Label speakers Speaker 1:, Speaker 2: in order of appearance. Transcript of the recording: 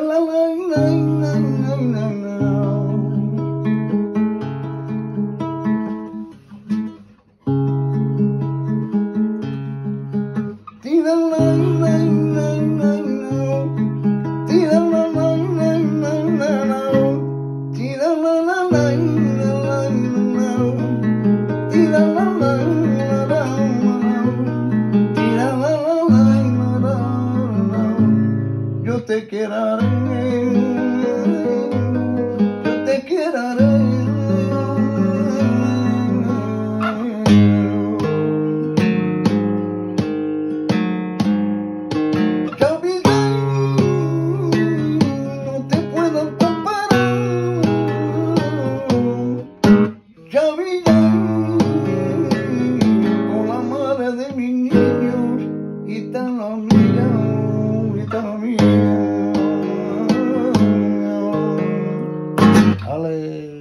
Speaker 1: la la la la la la la la Dee la la te querré, yo te querré. oleh.